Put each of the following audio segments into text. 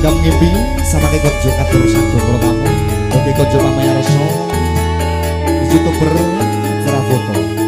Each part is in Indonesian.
langgam ngimpi sama ke kojo katur sanggo pro kamu. Oke kojo pamaya reso youtuber Cerah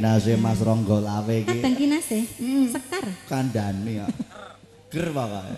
kinase Mas Ronggo Lawe iki. Kadang kinase, Hmm. sekar. Kandhani kok. Ger pokoke.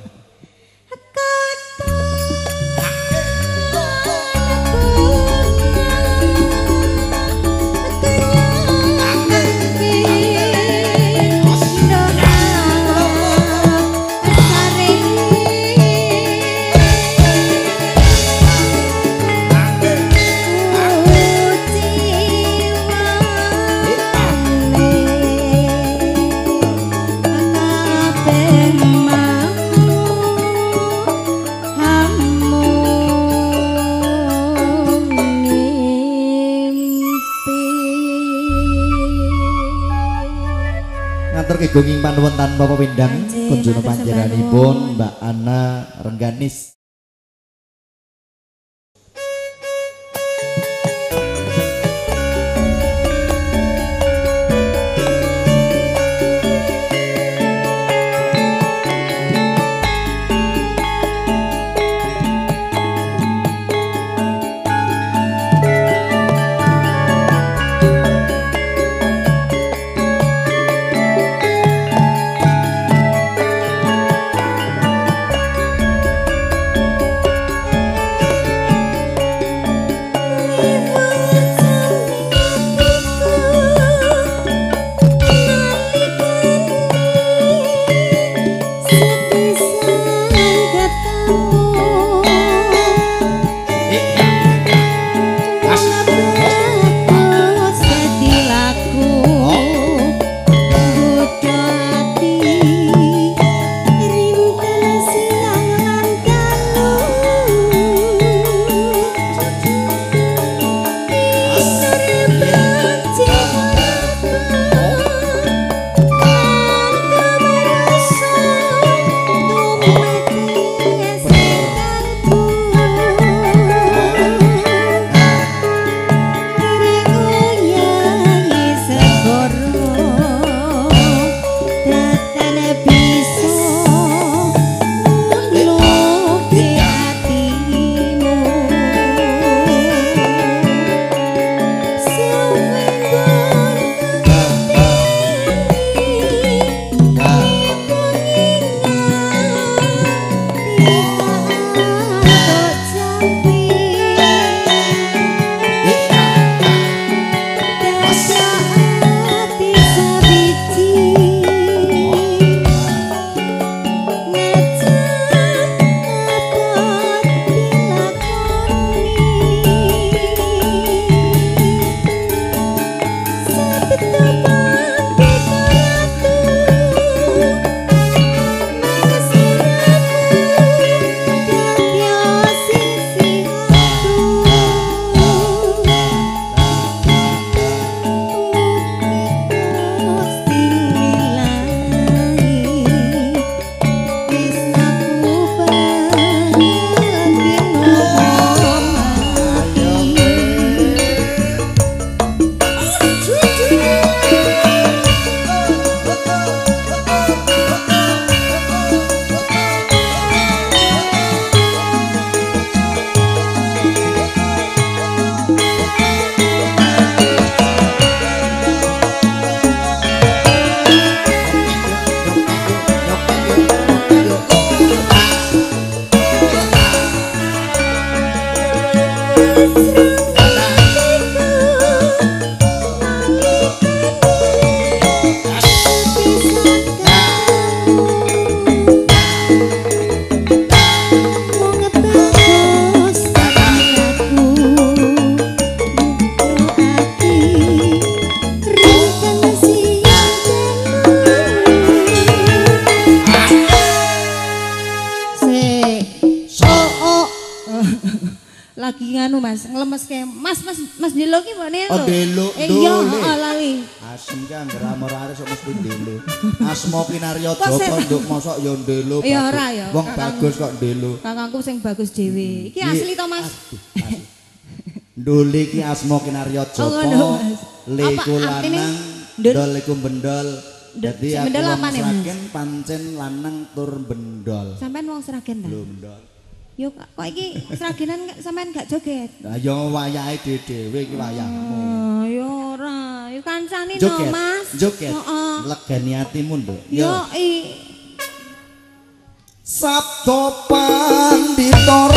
Panuwun tanpa kunjuna matur panjenenganipun Mbak Ana Rengganis. Asma kinarya Kok Joko nduk mosok ya ndelo. Ya ora ya, Wong bagus kok ndelo. Kakangku sing bagus dhewe. Iki Iya. asli to Mas? Ndole ki asma kinarya Oh, Joko. Mas. Le lanang, ndol iku bendol. Dadi aku wong? Sragen pancen lanang tur bendol. Sampean wong Sragen ta? Lho bendol. Yo kok iki seragenan nggak- sampean gak joget? Lah ya wayahe dhewe iki wayahmu. Oh, yo Yo kancane no. Mas. Joget. Heeh. Legani atimu, Nduk. Yo i Sabdo pandita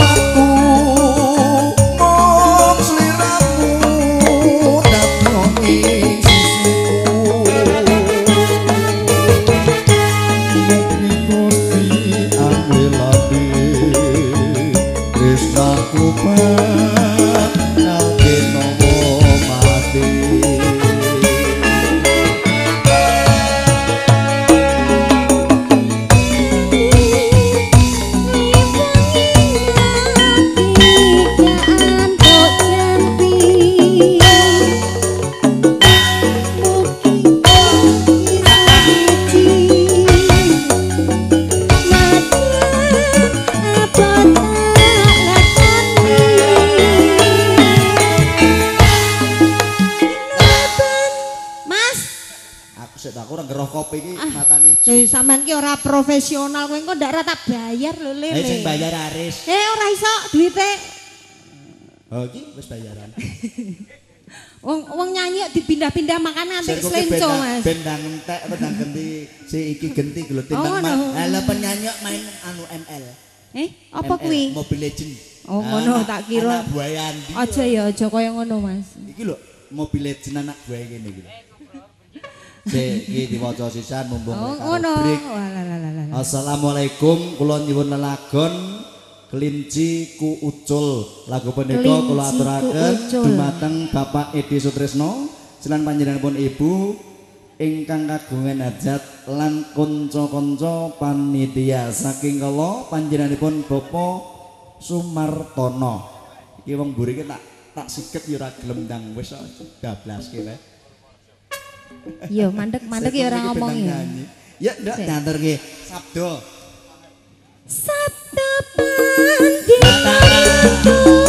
profesional kowe kok ndak ora tak bayar lho Eh sing Lele. bayar Aris. Eh ora iso duwite. Oh iki wis bayaran. Wong wong nyanyi dipindah-pindah makan Sing selenco, bendang- Mas. Bendang entek bendang genti si iki genti lho timbang Oh, no. Lah penyanyi main anu ML. Eh, apa kuwi? Mobile Legend. Oh, ngono, Anak- tak kira. Anak buaya Andi. Aja ya, aja kaya ngono, Mas. Iki lho Mobile Legend anak buaya ngene iki. Iki diwaca sisan mumpung Oh, ngono. Assalamualaikum, kula nyuwun lelagon kelinci ku ucul. Lagu punika kula aturaken dumateng Bapak Edi Sutrisno, silan panjenenganipun Ibu ingkang kagungan hajat lan kanca-kanca panitia saking kala panjenenganipun Bapak Sumartono. Iki wong mburi tak tak siket ya ora gelem ndang wis dablaske wae. Yo, mandek-mandek ya ora Saya ngomong ya. Ya ndak Sik. nyanterke sabdo. Sabda panditaku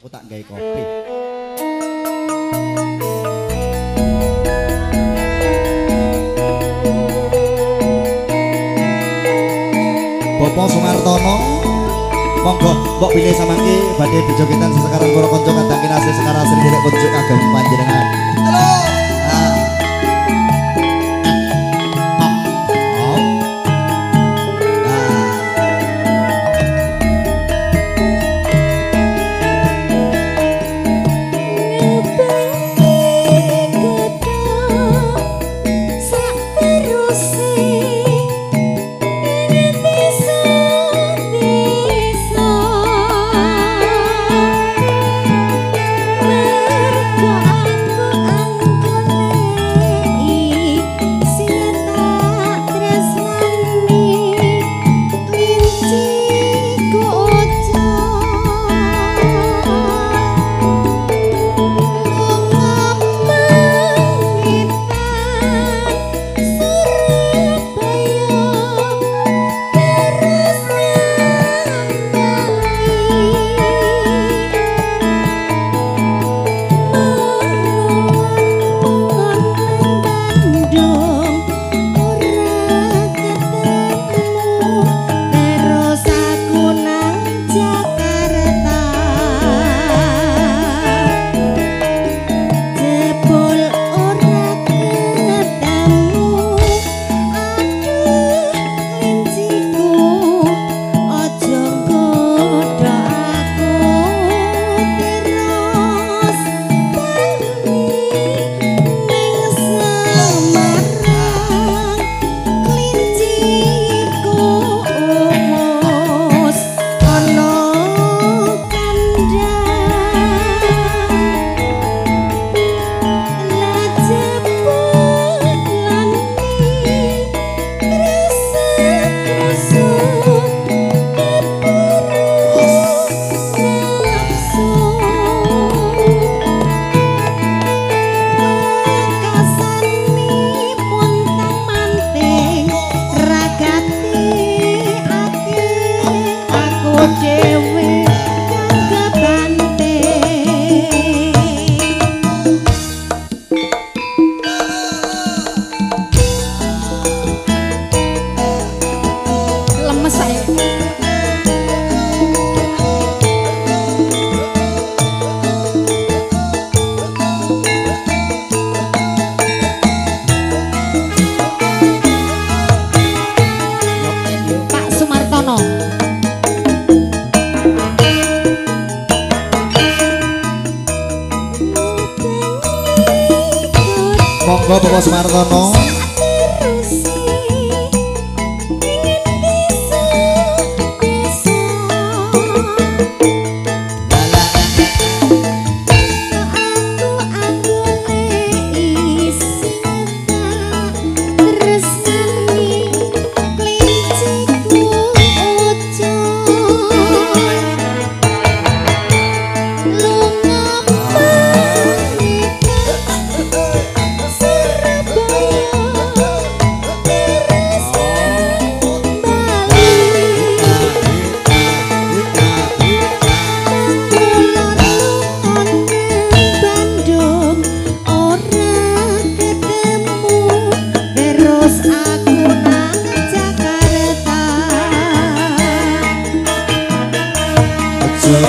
Aku tak gawe kopi. Bapak Sumartono Monggo mbok pilih samangke badhe dijogetan sesekarang para kanca kadang kinasih sekarang sering direk kunjuk kagem panjenengan. Halo. Sumartono.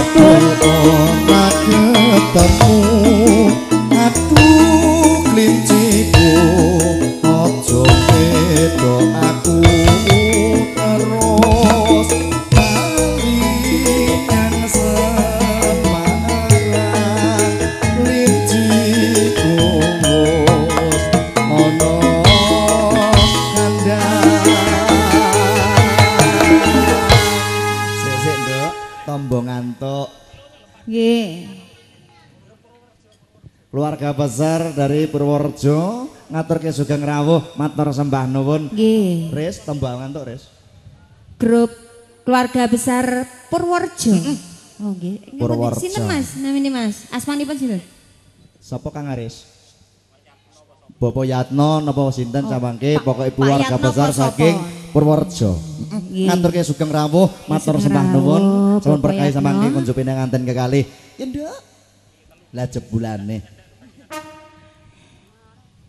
Terima kasih keluarga besar dari Purworejo ngatur ke Sugeng Rawuh matur sembah nuwun Nggih. Ris tembang ngantuk Ris Grup keluarga besar Purworejo. Oh nggih. Purworejo. Sinten Mas? Namine Mas. Asmanipun sinten? sapa Kang Aris Bapak Yatno napa sinten samangke Pak- pokoke keluarga besar saking Purworejo ngatur ke Sugeng Rawuh matur sembah nuwun sampun Yatno. samangke kunjupine nganten kekalih ya nduk lah jebulane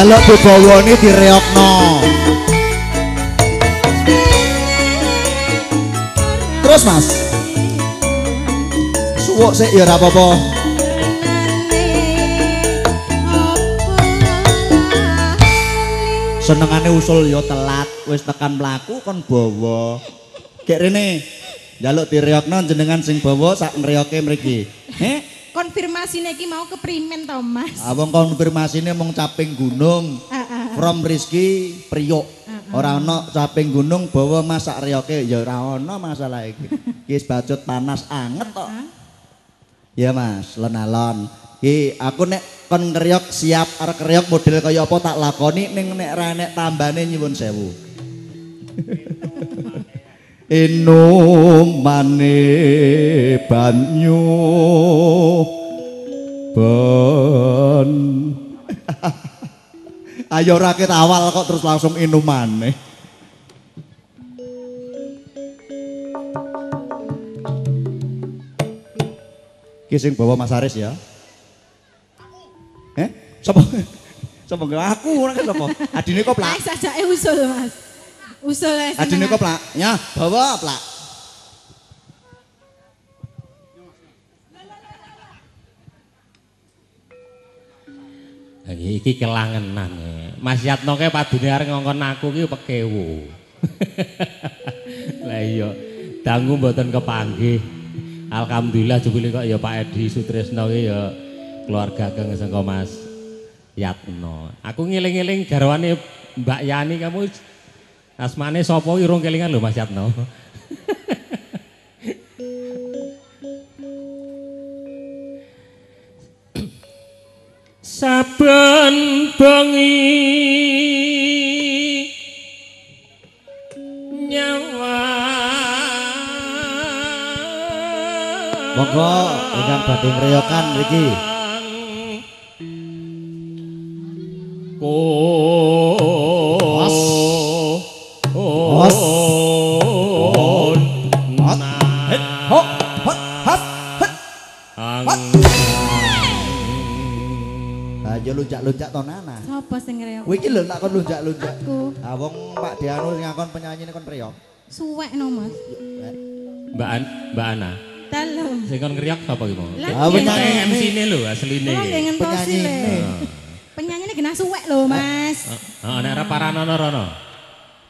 Jaluk Bobowo ini direokno. Terus Mas? Suwuk sik ya ora Senengane usul ya telat wis tekan mlaku kon bawa Gek rene Jaluk direokno jenengan sing bawa sak ngreoke mriki. Heh Konfirmasi iki mau keprimen to, Mas? Abang konfirmasine mung caping gunung Ah, ah, from Rizky Priok. Ora ana caping gunung bawa masak reoke ya ora ana masalah iki. Ki wis bacut panas anget kok. Ya Mas, lenalon. Ki aku nek kon ngeriok siap arek ngeriok model kaya apa tak lakoni ning nek ra nek tambane nyuwun sewu. Inumane banyu Bon. Ayo rakit awal kok terus langsung inuman nih. Kising bawa Mas Aris ya. Eh? Sapa? Sapa gak aku orang kan sapa? Adine kok plak. Wis eh usul, Mas. Usul Adine kok plak. Ya, bawa plak. Iki kelangenan. eh. Mas Yatno ke padune arep ngongkon aku ki pekewu. Lah iya, dangu mboten kepanggih. Alhamdulillah jebule kok ya Pak Edi Sutresno ki ya keluarga kang saka Mas Yatno. Aku ngiling-eling garwane Mbak Yani kamu asmane sapa ki urung kelingan lho Mas Yatno. Saben bengi nyawa Monggo ingkang badhe ngreyokan mriki. Os. Os. Lunjak-lunjak to Nana. Sopo sing ngreyok? Kowe iki lho nak kon lunjak-lunjak. Aku Ah wong Pak Dianu sing ngakon penyanyi kon reyok. suwek no mas. Mbak An, Mbak Ana. Dalam. Sing kon ngeriak sapa ki mau? Lah, Ah, nggih. penyanyi. MC-ne lho asline. Penyanyi. Penyanyi ini kena suwek loh mas. Heeh, nek ora paranono rono.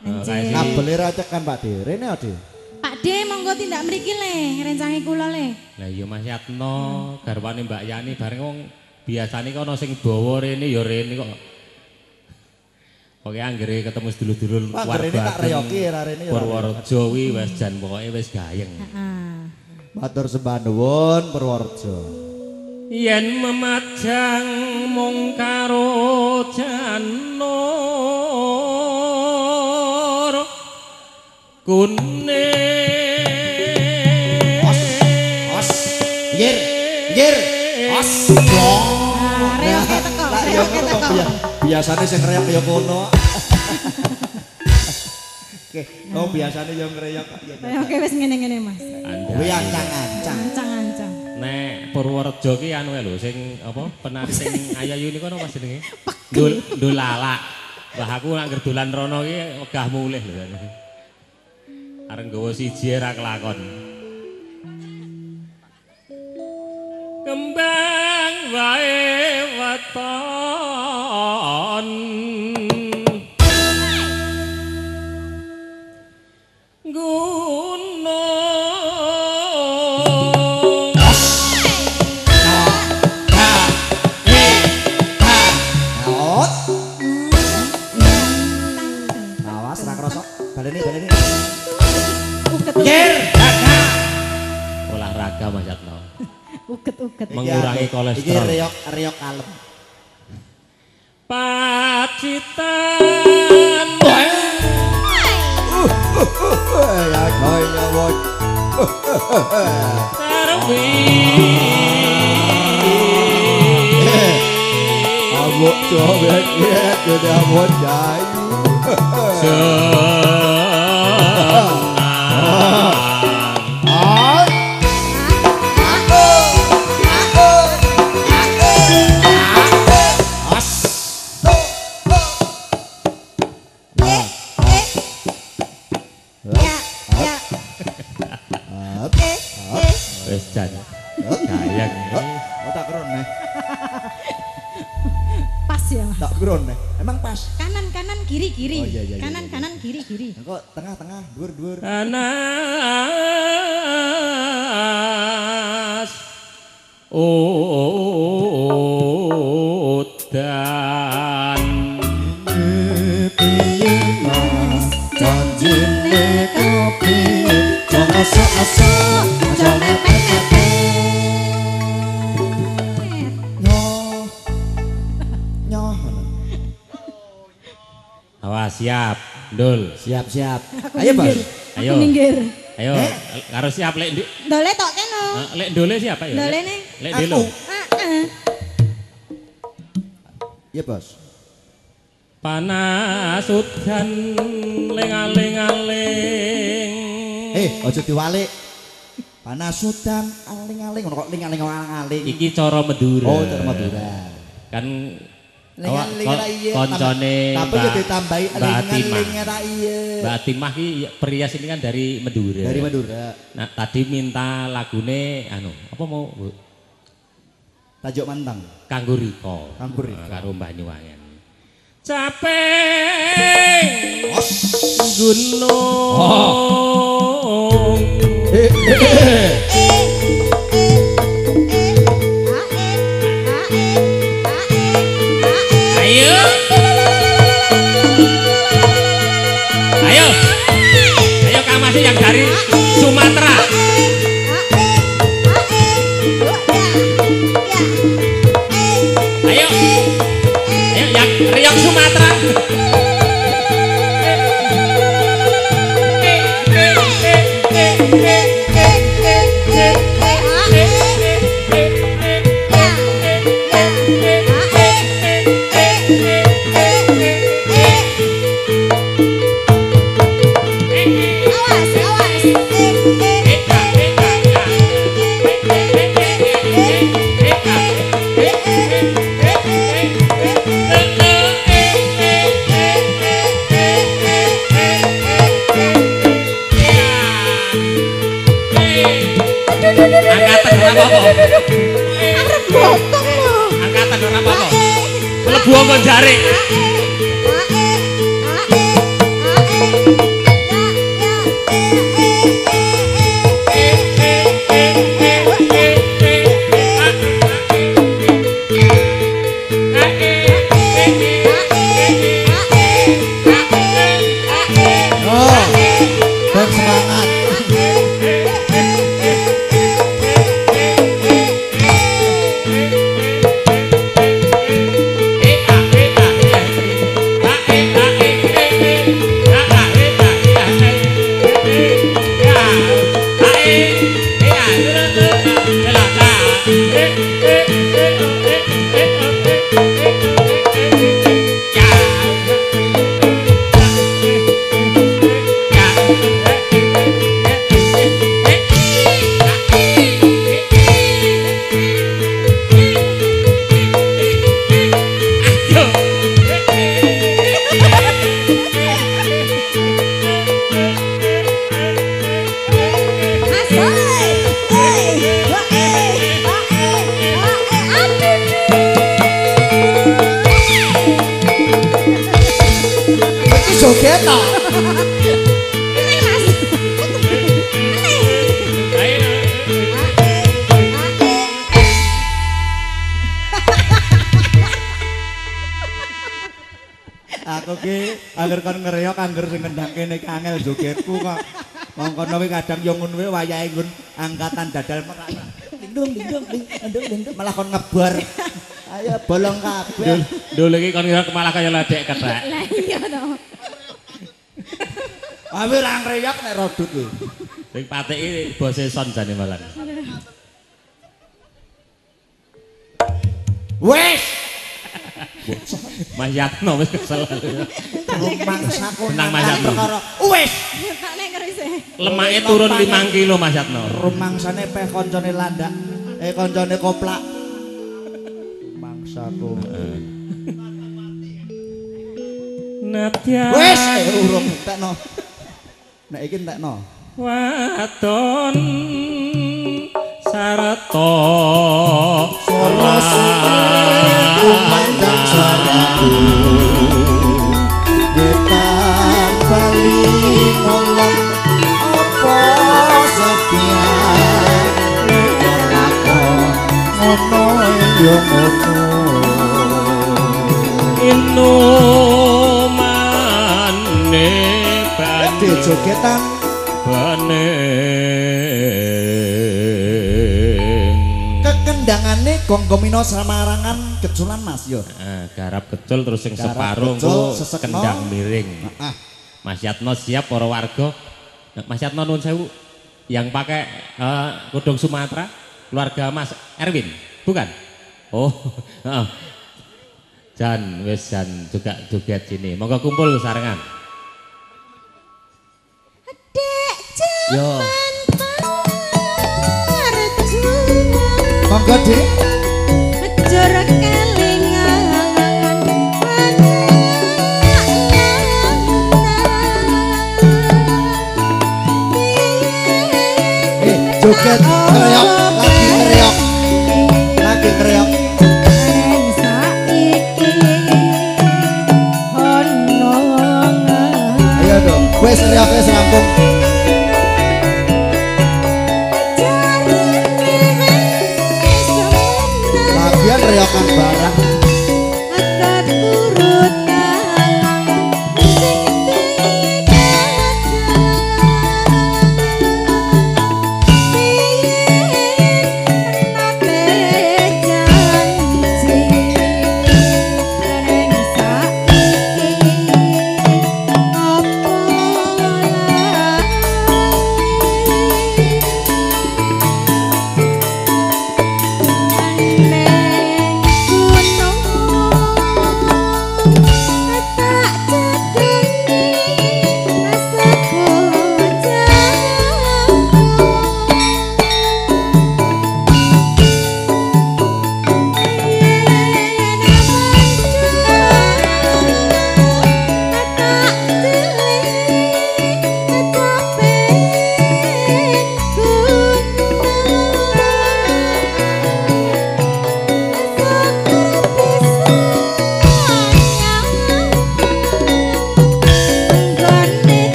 Anjir. Kabel ra tekan Pak De. Rene Ade. Pak D monggo tindak mriki le, ngrencangi kula le. Lah iya Mas Yatno, garwane Mbak Yani bareng wong biasane kok ana sing dawa rene ya rene kok. Pokoke anggere ketemu sedulur-dulur Rene tak reyoki ra Rene ya. Purworejo kuwi wis jan pokoke wis gayeng. Heeh. Matur sembah nuwun Purworejo. Yen memajang mung karo janur kune Os. Yir. Yir. Os. Nah, reyoke teko, Lah iya teko. biasane sing reyok ya kono. Oke, oh biasane yo ngreyok. Reyoke wis ngene-ngene mas. Kuwi ancang-ancang. Ancang-ancang. Nek Purworejo ki anu lho sing apa penari sing ayu niku apa Mas jenenge? Dul dulala. Wah aku nak ngger dolan rono ki wegah mulih lho. Areng nggawa siji ra kelakon. Kembang wae Bye. Uget, uget. Mengurangi Iki kolesterol. reyok kalem. Pacitan Ya kaya wong. terwi Abuk cobek ya sudah mau jayu. Ayo bos minggir. Ayo. Minggir. Ayo, karo siap lek ndi- Dole tok keno. Ah, lek dole siapa ya? Dole nih. Lek delo. Heeh. Iya bos Panas udan lengaling-aling. Eh ojo diwalik Panasudan aling-aling ngono kok ling-aling aling-aling. Iki cara Madura. Oh, cara Madura. Kan Koncone Tapi yo ditambahi Atimah. ling-aling ra iya. Mbak Timah ki perias ini kan dari Madura. Dari Madura. Nah, tadi minta lagune anu, apa mau Bu? Tajuk Mantang. Kanggo Riko. Kanggo Riko. Nah, Karo Banyuwangen. Capek gunung. Ayo. Dari Sumatera. Angkatan ora apa-apa. Angkatan ora apa-apa. Mlebu. To. Aku ki angger kon ngreok angger sing ngendang kene ki angel jogetku kok. Wong kono kuwi kadang yo ngono wae wayahe nggon angkatan dadal merak. Dingdung dingdung dingdung dingdung malah kon ngebar. Ayo bolong kabeh. Dulu iki kon kira malah kaya ledek kethek. Lah iya to. Awe ra ngreok nek rodut kuwi. Sing pateki bose son jane malah. Wes Mas Yatno wis kesel. rumangsaku Tenang, Mas Yatno. wes. Lemake turun 5 kilo Mas Yatno. rumangsane peh koncone landak eh koncone koplak mangsaku Natya. wes eh urung entekno nek iki entekno. Wadon sarta kumandang suaraku Getan bali ngomong apa setia Nek lakon ngono yo ngono inumane jogetan baning kekendangane Gonggomino Samarangan keculan Mas yo. Ah, garap kecul terus sing Garap separuh kendang miring. Ah, Mas Yatno siap para warga. Nah, Mas Yatno nuwun sewu yang pakai eh, kudung Sumatera keluarga Mas Erwin, bukan? Oh. Jan wis jan juga joget sini. Monggo kumpul sarengan. Yo. Monggo, Dik. Bejor eh, Joget kreok lagi kreok lagi kreok Ayo dong, wes kreok wes rampung. kaya kang barang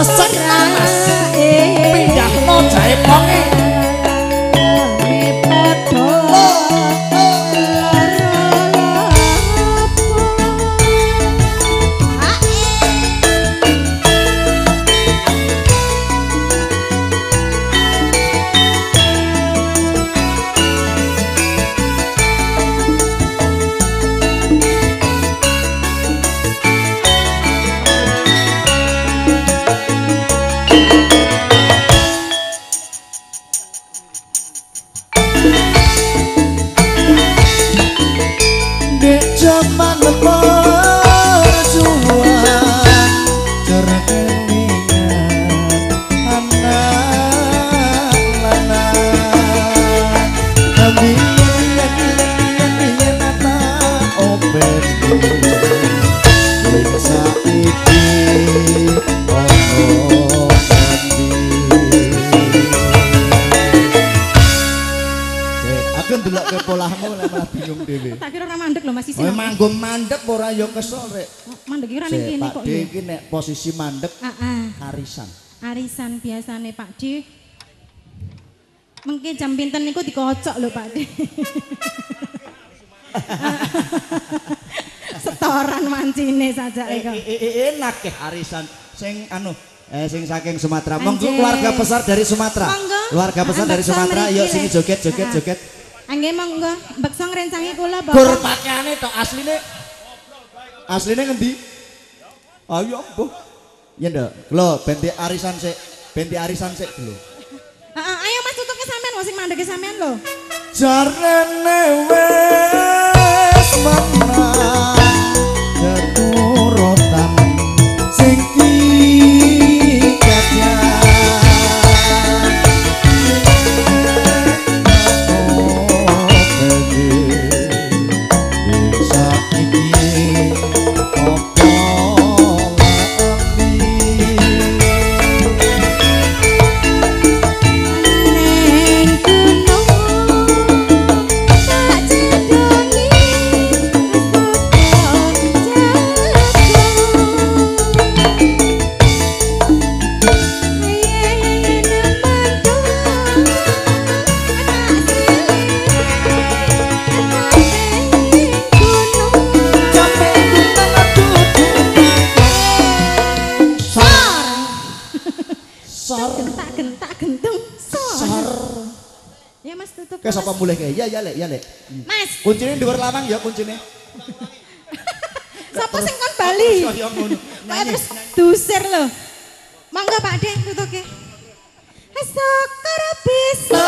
Sesek. Pindah lo jahe ponge. Jam pinten niku dikocok lho Pak. Setoran mancine saja Eh, kok. eh, eh, enak ya arisan sing anu eh sing saking Sumatera. Monggo keluarga besar dari Sumatera. Monggo. Keluarga besar dari Sumatera. Yuk sini joget joget Ah. joget. Angge monggo, beksa ngrencangi kula Gur Bapak. pakaiane tok asline. Asline ngendi? Ayo mbuh. Ya ndak. Lho, benti arisan sik. Benti arisan sik lho. Wong sing mandeke sampean lho. Jarene wes menang tutup. Kayak sapa mulai kayak ya ya lek ya lek. Mas, Kuncine dhuwur lawang ya kuncine. sapa sing kon Bali? Kaya terus dusir lho. Monggo Pak De tutuke. Sekar bisa.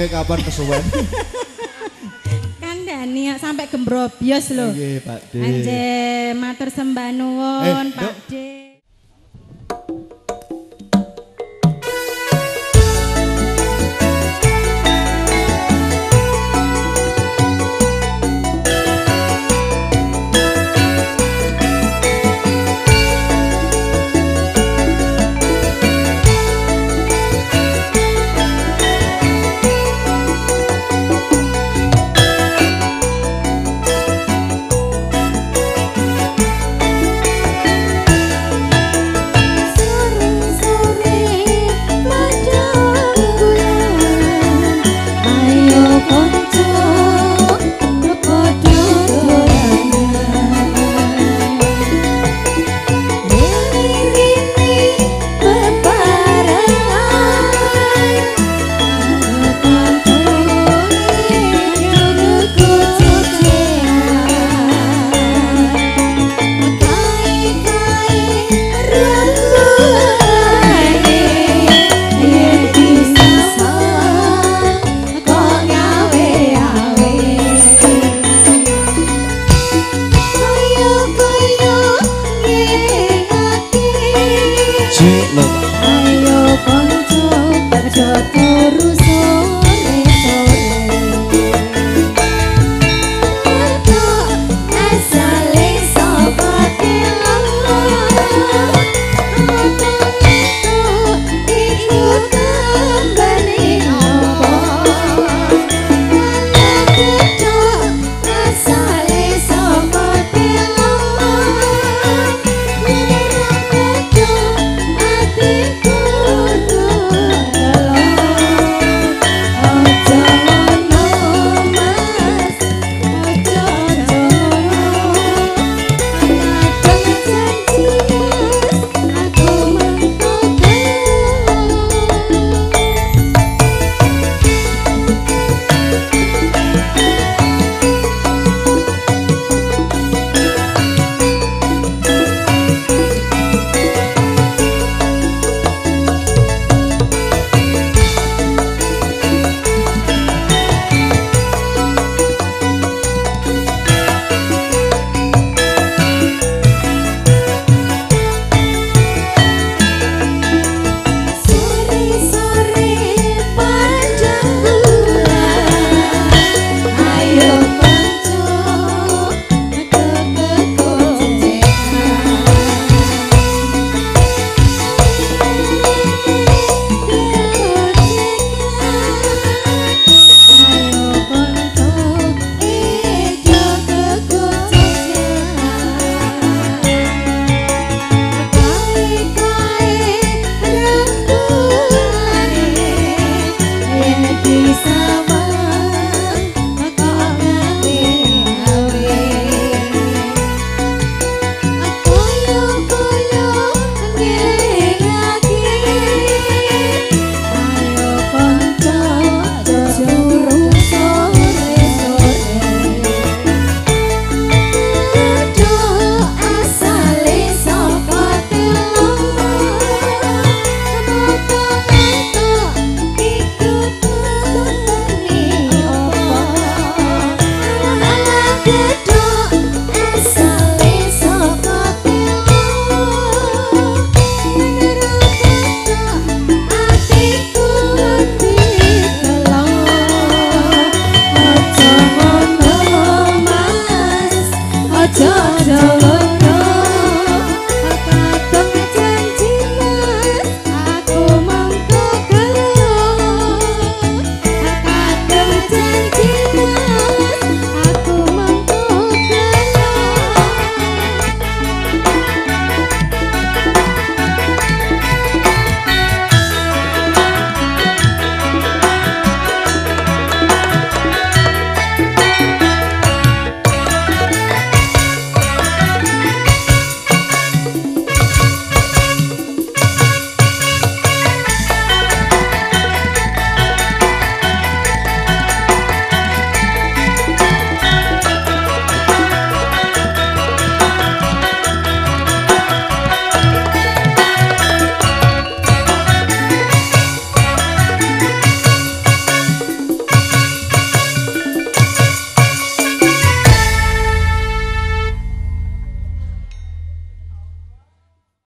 Kowe kapan kesuwen? Kandhani ya, sampai gembrobyos lho. Nggih, Pak De. Anje matur sembah nuwun Eh, Pak. De. Oh.